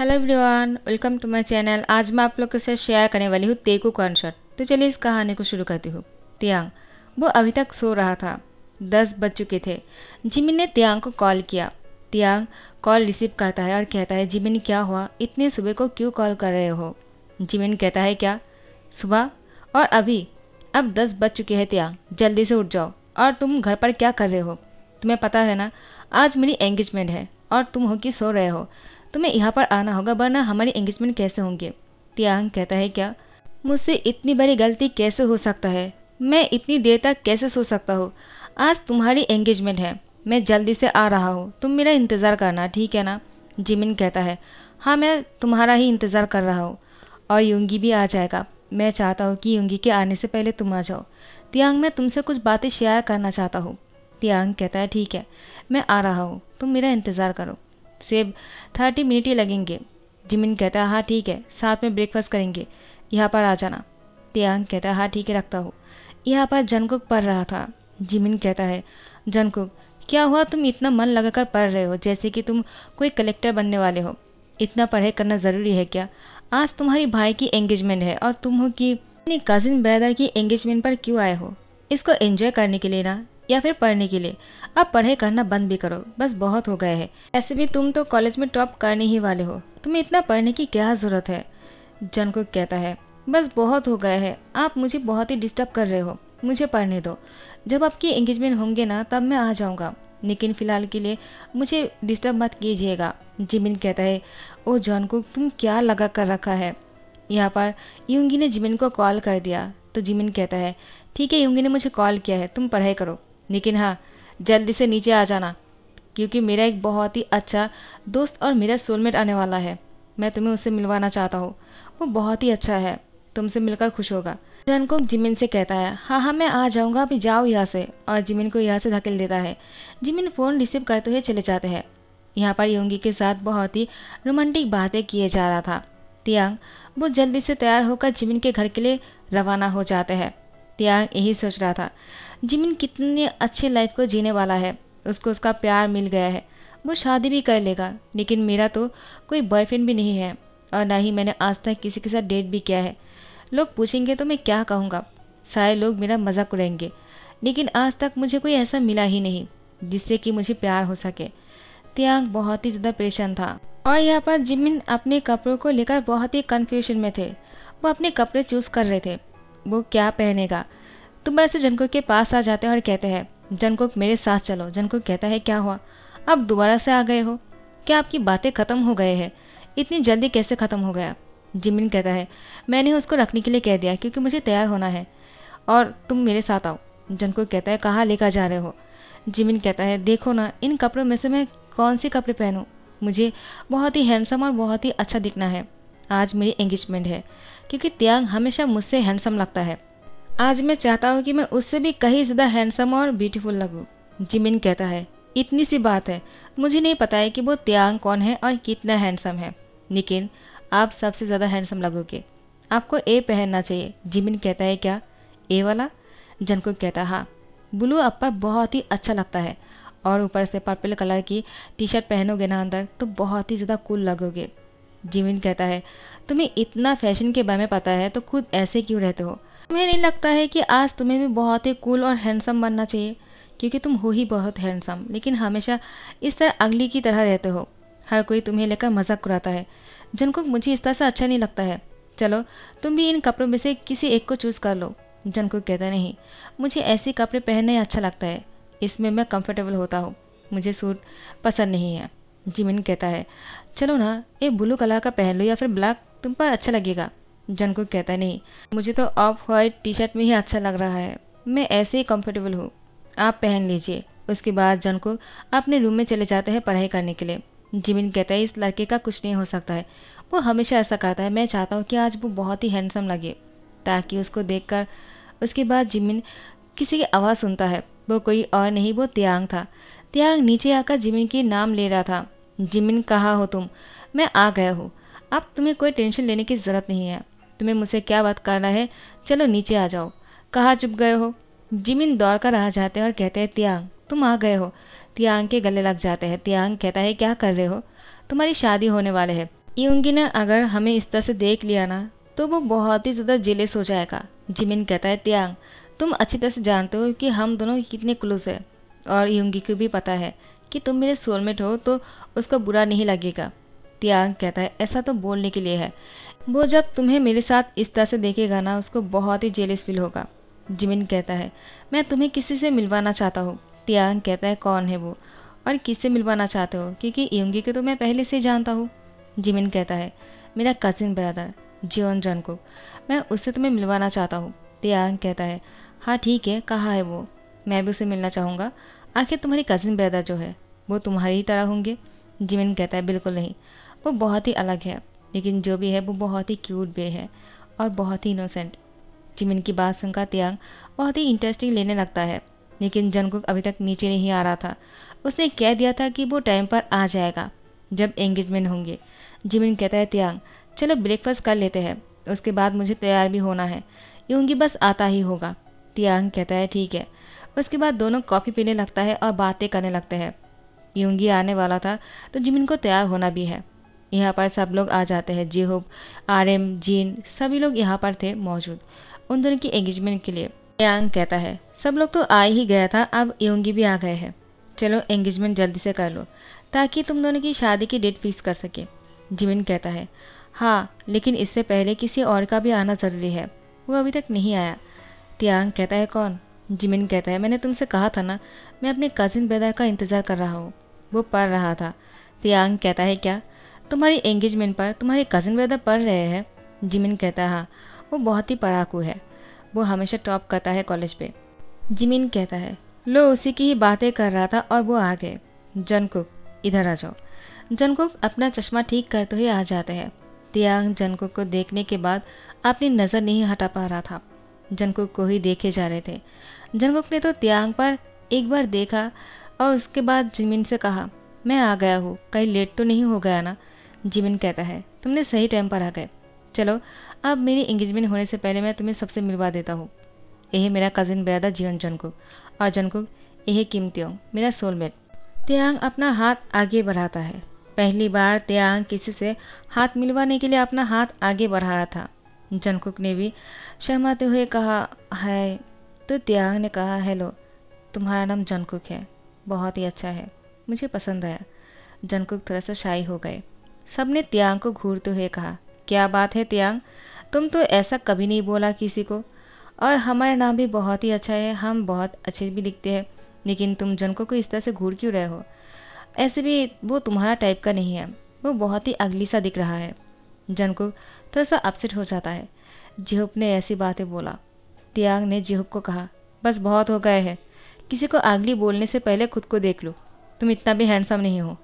Hello everyone welcome to my channel आज मैं आप लोग के साथ शेयर करने वाली हूँ तेकू कॉन्सर्ट तो चलिए इस कहानी को शुरू करती हूँ। तियांग। वो अभी तक सो रहा था। दस बज चुके थे। जिमिन ने तियांग को कॉल किया। तियांग कॉल रिसीव करता है और कहता है, जिमिन क्या हुआ? इतने सुबह को क्यों कॉल कर रहे हो? जिमिन कहता है, क्या? सुबह? और अभी? अब दस बज चुके हैं तियांग। जल्दी से उठ जाओ। और तुम घर पर क्या कर रहे हो? तुम्हें पता है ना? आज मेरी एंगेजमेंट है और तुम हो कि सो रहे हो। तुम्हें यहाँ पर आना होगा, वरना हमारी एंगेजमेंट कैसे होंगे? तियांग कहता है, क्या? मुझसे इतनी बड़ी गलती कैसे हो सकता है? मैं इतनी देर तक कैसे सो सकता हूँ? आज तुम्हारी एंगेजमेंट है। मैं जल्दी से आ रहा हूँ। तुम मेरा इंतज़ार करना, ठीक है ना? जिमिन कहता है हाँ मैं तुम्हारा ही इंतज़ार कर रहा हूँ। और युंगी भी आ जाएगा। मैं चाहता हूँ कि युंगी के आने से पहले तुम आ जाओ। तियांग, मैं तुमसे कुछ बातें शेयर करना चाहता हूँ। तियांग कहता है, ठीक है, मैं आ रहा हूँ। तुम मेरा इंतज़ार करो। सिर्फ़ थर्टी मिनट ही लगेंगे। जिमिन कहता है हाँ ठीक है। साथ में ब्रेकफास्ट करेंगे। यहाँ पर आ जाना। तियांग कहता है हाँ ठीक है, रखता हूँ। यहाँ पर जनकुक पढ़ रहा था। जिमिन कहता है जनकुक क्या हुआ? तुम इतना मन लगाकर पढ़ रहे हो, जैसे कि तुम कोई कलेक्टर बनने वाले हो। इतना पढ़ाई करना ज़रूरी है क्या? आज तुम्हारी भाई की एंगेजमेंट है और तुम हो कि अपनी कज़िन ब्रदर की एंगेजमेंट पर क्यों आए हो? इसको एंजॉय करने के लिए ना। या फिर पढ़ने के लिए। अब पढ़ाई करना बंद भी करो। बस बहुत हो गए है। ऐसे भी तुम तो कॉलेज में टॉप करने ही वाले हो। तुम्हें इतना पढ़ने की क्या ज़रूरत है? जन को कहता है, बस बहुत हो गया है। आप मुझे बहुत ही डिस्टर्ब कर रहे हो। मुझे पढ़ने दो। जब आपकी एंगेजमेंट होंगे ना, तब मैं आ जाऊँगा। लेकिन फ़िलहाल के लिए मुझे डिस्टर्ब मत कीजिएगा। जिमिन कहता है, ओ जॉन को, तुम क्या लगा कर रखा है? यहाँ पर यूँगी ने जिमिन को कॉल कर दिया। तो जिमिन कहता है, ठीक है, यूँगी ने मुझे कॉल किया है। तुम पढ़ाई करो। लेकिन हाँ जल्दी से नीचे आ जाना, क्योंकि मेरा एक बहुत ही अच्छा दोस्त और मेरा सोलमेट आने वाला है। मैं तुम्हें उससे मिलवाना चाहता हूँ। वो बहुत ही अच्छा है। तुमसे मिलकर खुश होगा। जनकुक जिमिन से कहता है हाँ हाँ मैं आ जाऊँगा, अभी जाओ यहाँ से। और जिमिन को यहाँ से धकेल देता है। जिमिन फ़ोन रिसीव करते हुए चले जाते हैं। यहाँ पर योंगी के साथ बहुत ही रोमांटिक बातें किए जा रहा था। तियांग, वो जल्दी से तैयार होकर जिमिन के घर के लिए रवाना हो जाते हैं। त्याग यही सोच रहा था। जिमिन कितने अच्छी लाइफ को जीने वाला है, उसको उसका प्यार मिल गया है। वो शादी भी कर लेगा, लेकिन मेरा तो कोई बॉयफ्रेंड भी नहीं है और ना ही मैंने आज तक किसी के साथ डेट भी किया है। लोग पूछेंगे तो मैं क्या कहूँगा? सारे लोग मेरा मज़ाक उड़ाएँगे। लेकिन आज तक मुझे कोई ऐसा मिला ही नहीं, जिससे कि मुझे प्यार हो सके। त्याग बहुत ही ज़्यादा परेशान था। और यहाँ पर जिमिन अपने कपड़ों को लेकर बहुत ही कन्फ्यूज़न में थे। वो अपने कपड़े चूज़ कर रहे थे। वो क्या पहनेगा? तुम ऐसे जनकुक के पास आ जाते हैं और कहते हैं जनकुक मेरे साथ चलो। जनकुक कहता है, क्या हुआ? अब दोबारा से आ गए हो? क्या आपकी बातें ख़त्म हो गए हैं? इतनी जल्दी कैसे ख़त्म हो गया? जिमिन कहता है, मैंने उसको रखने के लिए कह दिया क्योंकि मुझे तैयार होना है और तुम मेरे साथ आओ। जनकुक कहता है, कहाँ लेकर जा रहे हो? जिमिन कहता है, देखो ना, इन कपड़ों में से मैं कौन से कपड़े पहनूँ? मुझे बहुत ही हैंडसम और बहुत ही अच्छा दिखना है। आज मेरी एंगेजमेंट है। क्योंकि त्यांग हमेशा मुझसे हैंडसम लगता है। आज मैं चाहता हूँ कि मैं उससे भी कहीं ज़्यादा हैंडसम और ब्यूटीफुल लगूँ जिमिन कहता है। इतनी सी बात है। मुझे नहीं पता है कि वो त्यांग कौन है और कितना हैंडसम है। लेकिन आप सबसे ज़्यादा हैंडसम लगोगे। आपको ए पहनना चाहिए। जिमिन कहता है, क्या? ए वाला? जनकुक कहता हाँ ब्लू अपर बहुत ही अच्छा लगता है। और ऊपर से पर्पल कलर की टी शर्ट पहनोगे ना अंदर तो बहुत ही ज़्यादा कूल लगोगे। जिमिन कहता है तुम्हें इतना फ़ैशन के बारे में पता है तो खुद ऐसे क्यों रहते हो? तुम्हें नहीं लगता है कि आज तुम्हें भी बहुत ही कूल और हैंडसम बनना चाहिए? क्योंकि तुम हो ही बहुत हैंडसम लेकिन हमेशा इस तरह अगली की तरह रहते हो। हर कोई तुम्हें लेकर मज़ाक उड़ाता है। जिनको मुझे इस तरह से अच्छा नहीं लगता है। चलो, तुम भी इन कपड़ों में से किसी एक को चूज़ कर लो। को कहता नहीं, मुझे ऐसे कपड़े पहनने अच्छा लगता है। इसमें मैं कंफर्टेबल होता हूँ। मुझे सूट पसंद नहीं है। जिमिन कहता है, चलो ना, ये ब्लू कलर का पहन लो या फिर ब्लैक तुम पर अच्छा लगेगा। जन को कहता नहीं, मुझे तो ऑफ़ वाइट टी शर्ट में ही अच्छा लग रहा है। मैं ऐसे ही कंफर्टेबल हूँ। आप पहन लीजिए। उसके बाद जन को अपने रूम में चले जाते हैं पढ़ाई करने के लिए। जिमिन कहता है, इस लड़के का कुछ नहीं हो सकता है। वो हमेशा ऐसा करता है। मैं चाहता हूँ कि आज वो बहुत ही हैंडसम लगे। ताकि उसको देखकर, उसके बाद जिमिन किसी की आवाज़ सुनता है। वो कोई और नहीं, वो त्याग था। त्याग नीचे आकर जिमिन की नाम ले रहा था। जिमिन, कहा हो तुम? मैं आ गया हूँ। अब तुम्हें कोई टेंशन लेने की ज़रूरत नहीं है। तुम्हें मुझसे क्या बात करना है? चलो नीचे आ जाओ। कहाँ चुप गए हो? जिमिन दौड़ कर आ जाते हैं और कहते हैं, त्याग, तुम आ गए हो। त्याग के गले लग जाते हैं। त्याग कहता है, क्या कर रहे हो? तुम्हारी शादी होने वाले है। यूँगी ने अगर हमें इस तरह से देख लिया ना तो वो बहुत ही ज़्यादा जेलेस हो जाएगा। जिमिन कहता है, त्यांग, तुम अच्छी तरह से जानते हो कि हम दोनों कितने क्लोज है। और यूँगी को भी पता है कि तुम मेरे सोलमेट हो तो उसको बुरा नहीं लगेगा। त्याग कहता है, ऐसा तो बोलने के लिए है। वो जब तुम्हें मेरे साथ इस तरह से देखेगा ना, उसको बहुत ही जेलिस फील होगा। जिमिन कहता है, मैं तुम्हें किसी से मिलवाना चाहता हूँ। त्याग कहता है, कौन है वो? और किससे मिलवाना चाहते हो? क्योंकि यूँगी को तो मैं पहले से जानता हूँ। जिमिन कहता है, मेरा कजिन ब्रदर जियोन जन को, मैं उससे तुम्हें मिलवाना चाहता हूँ। त्याग कहता है हाँ ठीक है, कहाँ है वो? मैं भी उसे मिलना चाहूँगा। आखिर तुम्हारी कज़िन ब्रदर जो है, वो तुम्हारी ही तरह होंगे? जिमिन कहता है, बिल्कुल नहीं। वो बहुत ही अलग है, लेकिन जो भी है वो बहुत ही क्यूट बे है और बहुत ही इनोसेंट जिमिन की बात सुनकर त्यांग बहुत ही इंटरेस्टिंग लेने लगता है, लेकिन जनकुक अभी तक नीचे नहीं आ रहा था। उसने कह दिया था कि वो टाइम पर आ जाएगा, जब एंगेजमेंट होंगे। जिमिन कहता है त्यांग चलो ब्रेकफास्ट कर लेते हैं, उसके बाद मुझे तैयार भी होना है, यूँगी बस आता ही होगा। त्यांग कहता है, ठीक है। उसके बाद दोनों कॉफ़ी पीने लगता है और बातें करने लगते हैं। यूँगी आने वाला था तो जिमिन को तैयार होना भी है। यहाँ पर सब लोग आ जाते हैं। जेहूब आर एम जीन सभी लोग यहाँ पर थे मौजूद। उन दोनों की एंगेजमेंट के लिए यांग कहता है, सब लोग तो आ ही गया था, अब यूँगी भी आ गए हैं। चलो एंगेजमेंट जल्दी से कर लो, ताकि तुम दोनों की शादी की डेट फिक्स कर सके। जिमिन कहता है हाँ लेकिन इससे पहले किसी और का भी आना ज़रूरी है। वो अभी तक नहीं आया। त्यांग कहता है, कौन? जिमिन कहता है, मैंने तुमसे कहा था ना, मैं अपने कज़िन ब्रदर का इंतज़ार कर रहा हूँ। वो पढ़ रहा था। त्यांग कहता है, क्या? तुम्हारी एंगेजमेंट पर तुम्हारे कज़िन ब्रदर पढ़ रहे हैं जिमिन कहता है हाँ वो बहुत ही पढ़ाकू है। वो हमेशा टॉप करता है कॉलेज पे। जिमिन कहता है, लो, उसी की ही बातें कर रहा था और वो आ गए। जनकुक इधर आ जाओ। जनकुक अपना चश्मा ठीक करते हुए आ जाते हैं। तियांग जनकुक को देखने के बाद अपनी नज़र नहीं हटा पा रहा था। जनकुक को ही देखे जा रहे थे। जनकुक ने तो त्यांग पर एक बार देखा और उसके बाद जिमिन से कहा, मैं आ गया हूँ, कहीं लेट तो नहीं हो गया ना? जिमिन कहता है। तुमने सही टाइम पर आ गए। चलो, अब मेरी एंगेजमेंट होने से पहले मैं तुम्हें सबसे मिलवा देता हूँ। यही मेरा कज़िन ब्रदर जीवन जनकुक और जनकुक यही कीमतियों, मेरा सोलमेट त्यांग अपना हाथ आगे बढ़ाता है। पहली बार त्यांग किसी से हाथ मिलवाने के लिए अपना हाथ आगे बढ़ाया था। जनकुक ने भी शर्माते हुए कहा है तो त्यांग ने कहा, हेलो, तुम्हारा नाम जनकुक है। बहुत ही अच्छा है। मुझे पसंद आया। जनकुक थोड़ा सा शाही हो गए। सबने त्यांग को घूरते हुए कहा, क्या बात है त्यांग? तुम तो ऐसा कभी नहीं बोला किसी को। और हमारा नाम भी बहुत ही अच्छा है, हम बहुत अच्छे भी दिखते हैं। लेकिन तुम जनकों को इस तरह से घूर क्यों रहे हो? ऐसे भी वो तुम्हारा टाइप का नहीं है। वो बहुत ही अगली सा दिख रहा है। जनको थोड़ा सा अपसेट हो जाता है। जिहुप ने ऐसी बातें बोला। त्याग ने जिहुप को कहा, बस बहुत हो गए हैं। किसी को अगली बोलने से पहले खुद को देख लो। तुम इतना भी हैंडसम नहीं हो।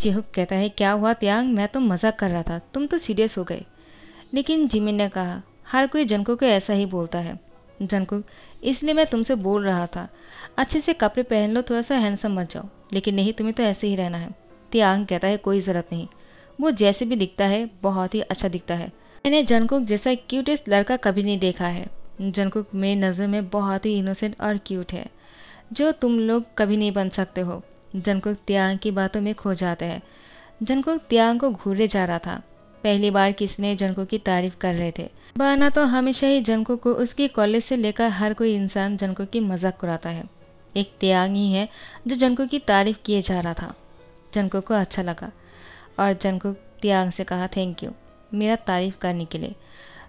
जिहुप कहता है, क्या हुआ त्यांग? मैं तो मज़ाक कर रहा था। तुम तो सीरियस हो गए। लेकिन जिमिन ने कहा, हर कोई जनको को ऐसा ही बोलता है। जनको, इसलिए मैं तुमसे बोल रहा था। अच्छे से कपड़े पहन लो थोड़ा सा हैंडसम मत जाओ। लेकिन नहीं, तुम्हें तो ऐसे ही रहना है। त्यांग कहता है, कोई ज़रूरत नहीं। वो जैसे भी दिखता है, बहुत ही अच्छा दिखता है। मैंने जनकुक जैसा क्यूटेस्ट लड़का कभी नहीं देखा है। जनकुक मेरी नज़र में बहुत ही इनोसेंट और क्यूट है, जो तुम लोग कभी नहीं बन सकते हो। जनकुक त्यांग की बातों में खो जाते हैं। जनकुक त्यांग को घूरे जा रहा था। पहली बार किसने जनको की तारीफ़ कर रहे थे? बना तो हमेशा ही जनको को उसकी कॉलेज से लेकर हर कोई इंसान जनको की मज़ाक उड़ाता है। एक त्याग ही है जो जनको की तारीफ़ किए जा रहा था। जनको को अच्छा लगा और जनको त्याग से कहा थैंक यू मेरा तारीफ़ करने के लिए।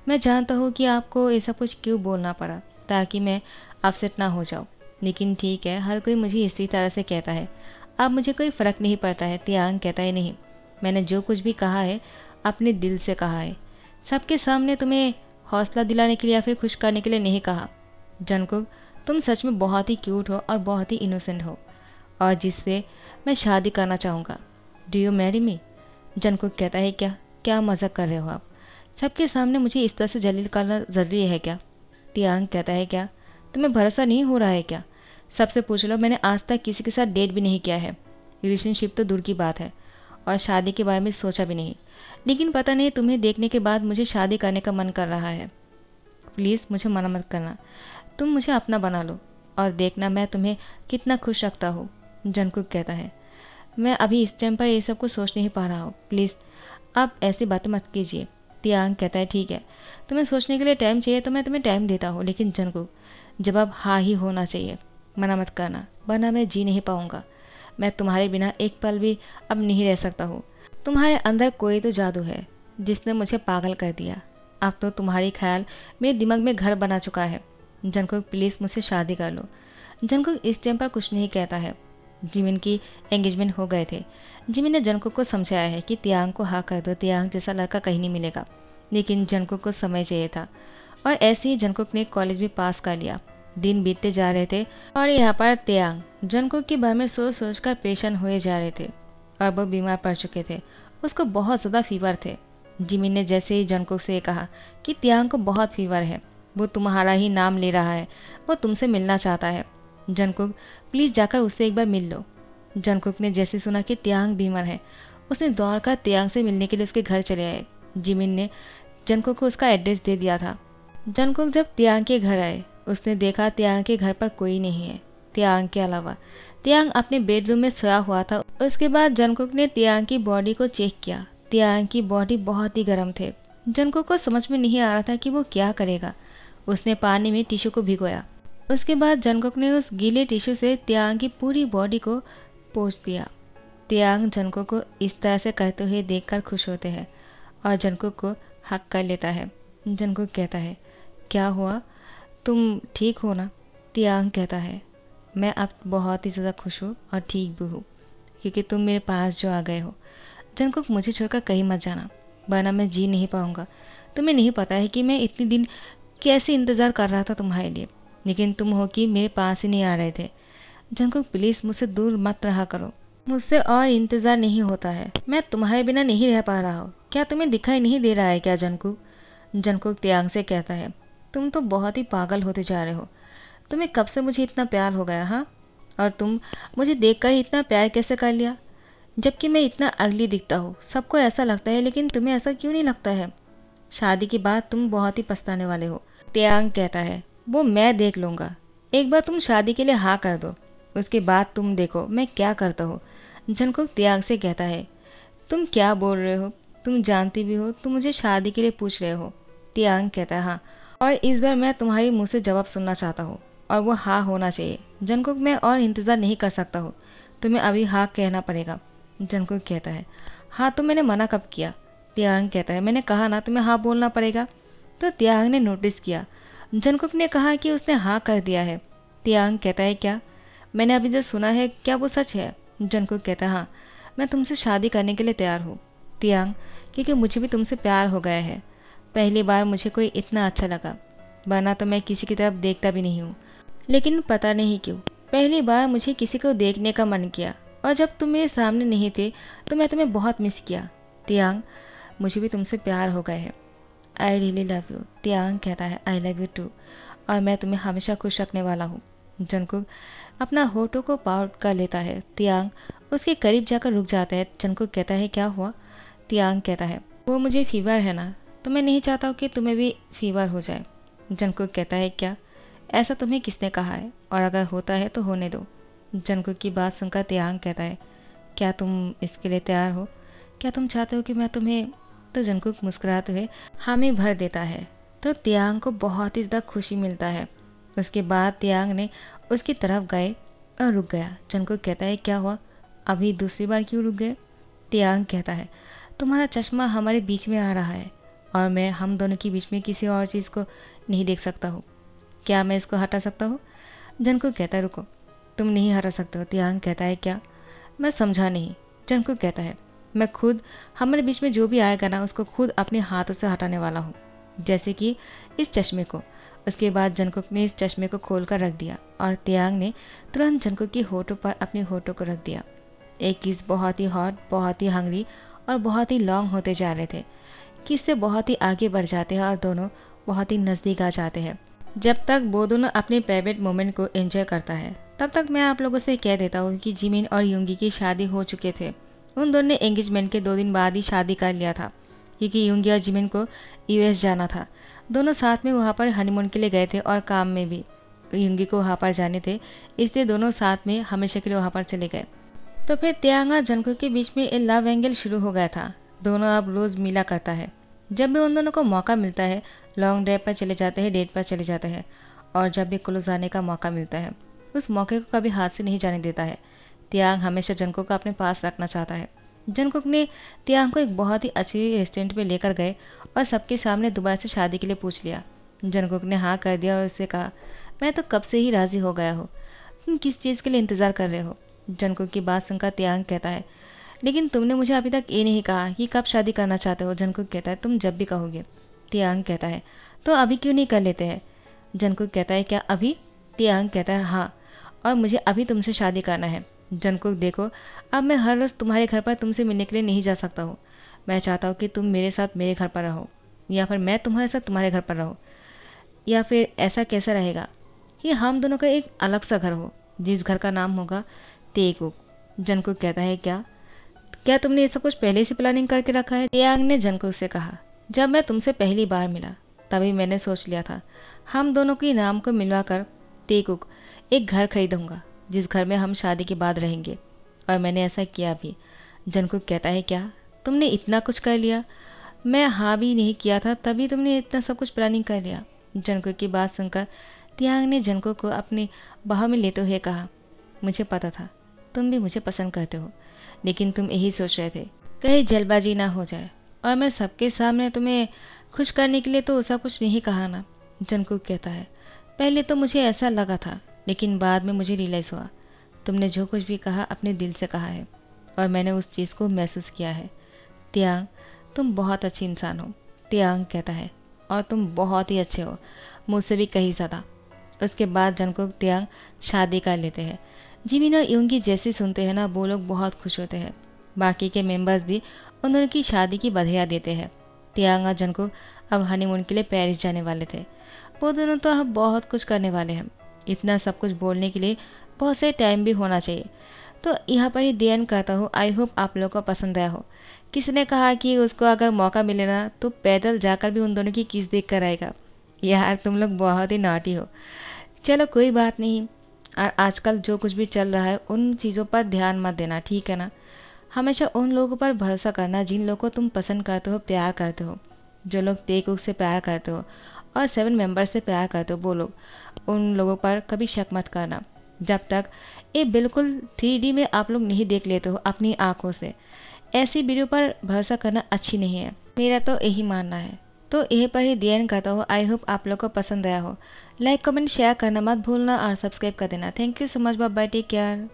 मैं जानता हूँ कि आपको ऐसा कुछ क्यों बोलना पड़ा, ताकि मैं अपसेट ना हो जाऊँ। लेकिन ठीक है, हर कोई मुझे इसी तरह से कहता है। अब मुझे कोई फ़र्क नहीं पड़ता है, त्याग कहता है नहीं। मैंने जो कुछ भी कहा है, अपने दिल से कहा है। सबके सामने तुम्हें हौसला दिलाने के लिए या फिर खुश करने के लिए नहीं कहा। जनकुक तुम सच में बहुत ही क्यूट हो और बहुत ही इनोसेंट हो। और जिससे मैं शादी करना चाहूँगा। Do you marry me Jungkook कहता है, क्या क्या मज़ाक कर रहे हो आप? सबके सामने मुझे इस तरह से जलील करना ज़रूरी है क्या? तियांग कहता है, क्या? तुम्हें भरोसा नहीं हो रहा है क्या? सबसे पूछ लो, मैंने आज तक किसी के साथ डेट भी नहीं किया है। रिलेशनशिप तो दूर की बात है, और शादी के बारे में सोचा भी नहीं। लेकिन पता नहीं, तुम्हें देखने के बाद मुझे शादी करने का मन कर रहा है। प्लीज़, मुझे मना मत करना। तुम मुझे अपना बना लो, और देखना मैं तुम्हें कितना खुश रखता हूँ जनकुक कहता है। मैं अभी इस टाइम पर ये सब कुछ सोच नहीं पा रहा हूँ। प्लीज़ आप ऐसी बातें मत कीजिए। तियांग कहता है, ठीक है। तुम्हें सोचने के लिए टाइम चाहिए तो मैं तुम्हें टाइम देता हूँ, लेकिन जनकुक जवाब हाँ ही होना चाहिए। मना मत करना, वरना मैं जी नहीं पाऊँगा। मैं तुम्हारे बिना एक पल भी अब नहीं रह सकता हूँ। तुम्हारे अंदर कोई तो जादू है, जिसने मुझे पागल कर दिया। अब तो तुम्हारी ख्याल मेरे दिमाग में घर बना चुका है। जनकुक प्लीज़ मुझसे शादी कर लो। जनकुक इस टाइम पर कुछ नहीं कहता है। जिमिन की एंगेजमेंट हो गए थे। जिमिन ने जनकुक को समझाया है कि तियांग को हाँ कर दो, तियांग जैसा लड़का कहीं नहीं मिलेगा। लेकिन जनकुक को समय चाहिए था। और ऐसे ही जनकुक ने कॉलेज भी पास कर लिया। दिन बीतते जा रहे थे और यहाँ पर त्यांग जनकुक के बारे में सोच सोच कर पेशन हुए जा रहे थे। और वो बीमार पड़ चुके थे। उसको बहुत ज़्यादा फीवर थे। जिमिन ने जैसे ही जनकुक से कहा कि त्यांग को बहुत फीवर है, वो तुम्हारा ही नाम ले रहा है, वो तुमसे मिलना चाहता है। जनकुक प्लीज़ जाकर उससे एक बार मिल लो। जनकुक ने जैसे सुना कि त्यांग बीमार है, उसने दौड़ कर त्यांग से मिलने के लिए उसके घर चले आए। जिमिन ने जनकुक को उसका एड्रेस दे दिया था। जनकुक जब त्यांग के घर आए उसने देखा त्यांग के घर पर कोई नहीं है, त्यांग के अलावा। त्यांग अपने बेडरूम में सोया हुआ था। उसके बाद जनकुक ने त्यांग की बॉडी को चेक किया। त्यांग की बॉडी बहुत ही गर्म थे। जनकुक को समझ में नहीं आ रहा था कि वो क्या करेगा। उसने पानी में टिश्यू को भिगोया। उसके बाद जनकुक ने उस गीले टिशू से त्यांग की पूरी बॉडी को पोछ दिया। त्यांग जनकुक को इस तरह से करते हुए देखकर खुश होते हैं और जनकुक को हक कर लेता है। जनकुक कहता है, क्या हुआ? तुम ठीक हो ना? त्यांग कहता है, मैं अब बहुत ही ज़्यादा खुश हूँ और ठीक भी हूँ, क्योंकि तुम मेरे पास जो आ गए हो। जनकुक मुझे छोड़कर कहीं मत जाना, वरना मैं जी नहीं पाऊँगा। तुम्हें नहीं पता है कि मैं इतने दिन कैसे इंतज़ार कर रहा था तुम्हारे लिए, लेकिन तुम हो कि मेरे पास ही नहीं आ रहे थे। जनकुक प्लीज़ मुझसे दूर मत रहा करो। मुझसे और इंतज़ार नहीं होता है। मैं तुम्हारे बिना नहीं रह पा रहा हूँ। क्या तुम्हें दिखाई नहीं दे रहा है क्या जनकुक जनकुक त्यांग से कहता है तुम तो बहुत ही पागल होते जा रहे हो। तुम्हें कब से मुझे इतना प्यार हो गया हाँ? और तुम मुझे देखकर ही इतना प्यार कैसे कर लिया? जबकि मैं इतना अगली दिखता हूँ। सबको ऐसा लगता है, लेकिन तुम्हें ऐसा क्यों नहीं लगता है? शादी के बाद तुम बहुत ही पछताने वाले हो। त्यांग कहता है, वो मैं देख लूँगा। एक बार तुम शादी के लिए हाँ कर दो। उसके बाद तुम देखो, मैं क्या करता हूँ। जनकुक त्याग से कहता है, तुम क्या बोल रहे हो? तुम जानती भी हो, तुम मुझे शादी के लिए पूछ रहे हो। त्यांग कहता है हाँ और इस बार मैं तुम्हारी मुँह से जवाब सुनना चाहता हूँ और वो हाँ होना चाहिए। जनकुक, मैं और इंतज़ार नहीं कर सकता हूँ। तुम्हें अभी हाँ कहना पड़ेगा, जनकुक कहता है। हाँ तो मैंने मना कब किया? त्यांग कहता है। मैंने कहा ना, तुम्हें हाँ बोलना पड़ेगा। तो त्यांग ने नोटिस किया। जनकुक ने कहा कि उसने हाँ कर दिया है। त्यांग कहता है, क्या? मैंने अभी जो सुना है, क्या वो सच है? जनकुक कहता है हाँ मैं तुमसे शादी करने के लिए तैयार हूँ। त्यांग, क्योंकि मुझे भी तुमसे प्यार हो गया है। पहली बार मुझे कोई इतना अच्छा लगा। वरना तो मैं किसी की तरफ़ देखता भी नहीं हूँ। लेकिन पता नहीं क्यों, पहली बार मुझे किसी को देखने का मन किया। और जब तुम मेरे सामने नहीं थे तो मैं तुम्हें बहुत मिस किया। त्यांग, मुझे भी तुमसे प्यार हो गया है। आई रियली लव यू त्यांग कहता है आई लव यू टू और मैं तुम्हें हमेशा खुश रखने वाला हूँ। जनकुक अपना होठों को पाउट कर लेता है। त्यांग उसके करीब जाकर रुक जाता है। जनकुक कहता है, क्या हुआ? त्यांग कहता है, वो मुझे फीवर है ना। तो मैं नहीं चाहता हूँ कि तुम्हें भी फीवर हो जाए। जनकुक कहता है, क्या? ऐसा तुम्हें किसने कहा है? और अगर होता है तो होने दो। जनकुक की बात सुनकर त्यांग कहता है, क्या तुम इसके लिए तैयार हो? क्या तुम चाहते हो कि मैं तुम्हें तो जनकुक मुस्कुराते हुए, हामी भर देता है। तो त्यांग को बहुत ही ज़्यादा खुशी मिलता है। उसके बाद त्यांग ने उसकी तरफ़ गए और रुक गया। जनकुक कहता है, क्या हुआ? अभी दूसरी बार क्यों रुक गए? त्यांग कहता है, तुम्हारा चश्मा हमारे बीच में आ रहा है। और मैं हम दोनों के बीच में किसी और चीज़ को नहीं देख सकता हूँ। क्या मैं इसको हटा सकता हूँ? जन को कहता है, रुको, तुम नहीं हटा सकते हो। त्यांग कहता है, क्या? मैं समझा नहीं। जन को कहता है, मैं खुद, हमारे बीच में जो भी आएगा ना, उसको खुद अपने हाथों से हटाने वाला हूँ। जैसे कि इस चश्मे को। उसके बाद जनकुक ने इस चश्मे को खोल कर रख दिया और त्यांग ने तुरंत जनकुक की होठों पर अपने होठों को रख दिया। एक किस बहुत ही हॉट, बहुत ही हंगरी और बहुत ही लॉन्ग होते जा रहे थे। किस से बहुत ही आगे बढ़ जाते हैं और दोनों बहुत ही नज़दीक आ जाते हैं। जब तक वो दोनों अपने प्राइवेट मोमेंट को एंजॉय करता है, तब तक मैं आप लोगों से कह देता हूँ कि जिमिन और युंगी की शादी हो चुके थे। उन दोनों ने एंगेजमेंट के दो दिन बाद ही शादी कर लिया था, क्योंकि युंगी और जिमिन को यूएस जाना था। दोनों साथ में वहाँ पर हनीमून के लिए गए थे और काम में भी। युंगी को वहाँ पर जाने थे, इसलिए दोनों साथ में हमेशा के लिए वहाँ पर चले गए। तो फिर त्यांगा जनको के बीच में लव एंगल शुरू हो गया था। दोनों अब रोज़ मिला करता है। जब भी उन दोनों को मौका मिलता है लॉन्ग ड्राइव पर चले जाते हैं डेट पर चले जाते हैं, और जब भी क्लोज आने का मौका मिलता है, उस मौके को कभी हाथ से नहीं जाने देता है। त्याग हमेशा जनकुक को अपने पास रखना चाहता है। जनकुक ने त्याग को एक बहुत ही अच्छी रेस्टोरेंट में लेकर गए और सबके सामने दोबारा से शादी के लिए पूछ लिया। जनकुक ने हाँ कर दिया और उससे कहा, मैं तो कब से ही राज़ी हो गया हूँ। तुम किस चीज़ के लिए इंतज़ार कर रहे हो? जनकुक की बात सुनकर त्याग कहता है लेकिन तुमने मुझे अभी तक ये नहीं कहा कि कब शादी करना चाहते हो। जनकुक कहता है, तुम जब भी कहोगे। तियांग कहता है तो अभी क्यों नहीं कर लेते हैं? जनकुक कहता है, क्या अभी? तियांग कहता है हाँ और मुझे अभी तुमसे शादी करना है। जनकुक देखो, अब मैं हर रोज़ तुम्हारे घर पर तुमसे मिलने के लिए नहीं जा सकता हूँ। मैं चाहता हूँ कि तुम मेरे साथ मेरे घर पर रहो, या फिर मैं तुम्हारे साथ तुम्हारे घर पर रहो, या फिर ऐसा कैसा रहेगा कि हम दोनों का एक अलग सा घर हो, जिस घर का नाम होगा तेकुक जनकुक कहता है, क्या? क्या तुमने ये सब कुछ पहले से प्लानिंग करके रखा है? त्याग ने जनकुक से कहा, जब मैं तुमसे पहली बार मिला, तभी मैंने सोच लिया था, हम दोनों के नाम को मिलवाकर तेकुक एक घर खरीदूँगा, जिस घर में हम शादी के बाद रहेंगे। और मैंने ऐसा किया भी। जनकुक कहता है, क्या? तुमने इतना कुछ कर लिया? मैं हाँ भी नहीं किया था, तभी तुमने इतना सब कुछ प्लानिंग कर लिया। जनकुक की बात सुनकर त्याग ने जनकुक को अपनी बाह में लेते हुए कहा, मुझे पता था, तुम भी मुझे पसंद करते हो। लेकिन तुम यही सोच रहे थे, कहीं जल्दबाजी ना हो जाए। और मैं सबके सामने तुम्हें खुश करने के लिए तो ऐसा कुछ नहीं कहा ना जनकुक कहता है। पहले तो मुझे ऐसा लगा था, लेकिन बाद में मुझे रियलाइज़ हुआ। तुमने जो कुछ भी कहा अपने दिल से कहा है, और मैंने उस चीज़ को महसूस किया है। त्याग, तुम बहुत अच्छी इंसान हो, त्याग कहता है। और तुम बहुत ही अच्छे हो, मुझसे भी कहीं ज़्यादा। उसके बाद जनकुक त्याग शादी कर लेते हैं। जिमिन और यूँगी जैसे सुनते हैं ना, वो लोग बहुत खुश होते हैं। बाकी के मेंबर्स भी उन दोनों की शादी की बधाइयाँ देते हैं। त्याग और जनकुक अब हनीमून के लिए पेरिस जाने वाले थे। वो दोनों तो अब बहुत कुछ करने वाले हैं। इतना सब कुछ बोलने के लिए बहुत से टाइम भी होना चाहिए। तो यहाँ पर ही ध्यान करता हूँ आई होप आप लोगों को पसंद आया हो। किसने कहा कि उसको अगर मौका मिले ना तो पैदल जाकर भी उन दोनों की किस देख कर आएगा? यार, तुम लोग बहुत ही नाटी हो। चलो, कोई बात नहीं। और आजकल जो कुछ भी चल रहा है, उन चीज़ों पर ध्यान मत देना, ठीक है ना? हमेशा उन लोगों पर भरोसा करना, जिन लोगों को तुम पसंद करते हो, प्यार करते हो। जो लोग तेक से प्यार करते हो और सेवन मेंबर्स से प्यार करते हो, वो लोग। उन लोगों पर कभी शक मत करना। जब तक ये बिल्कुल थ्री में आप लोग नहीं देख लेते हो, अपनी आँखों से। ऐसी वीडियो पर भरोसा करना अच्छी नहीं है। मेरा तो यही मानना है। तो यहीं पर ही दी कहता हूँ आई होप आप लोग को पसंद आया हो। लाइक कमेंट शेयर करना मत भूलना और सब्सक्राइब कर देना। Thank you so much bye take care